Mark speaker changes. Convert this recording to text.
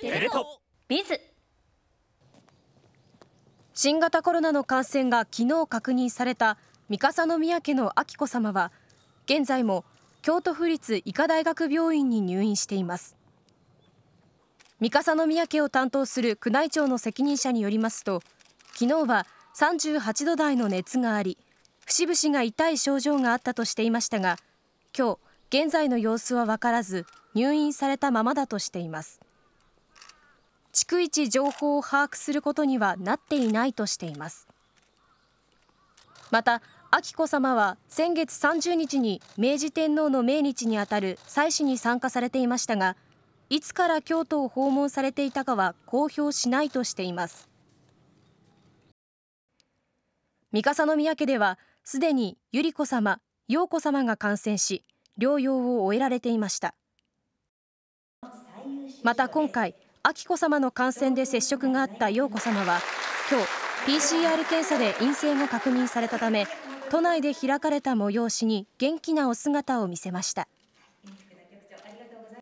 Speaker 1: テレ東
Speaker 2: ビズ。新型コロナの感染が昨日確認された三笠宮家の彬子さまは現在も京都府立医科大学病院に入院しています。三笠宮家を担当する宮内庁の責任者によりますと昨日は38度台の熱があり節々が痛い症状があったとしていましたが今日現在の様子は分からず入院されたままだとしています。逐一情報を把握することにはなっていないとしています。また彬子さまは先月30日に明治天皇の命日にあたる祭祀に参加されていましたがいつから京都を訪問されていたかは公表しないとしています。三笠宮家ではすでに百合子さま、陽子さまが感染し療養を終えられていました。また今回彬子さまの感染で接触があった陽子さまは今日 PCR 検査で陰性が確認されたため都内で開かれた催しに元気なお姿を見せました。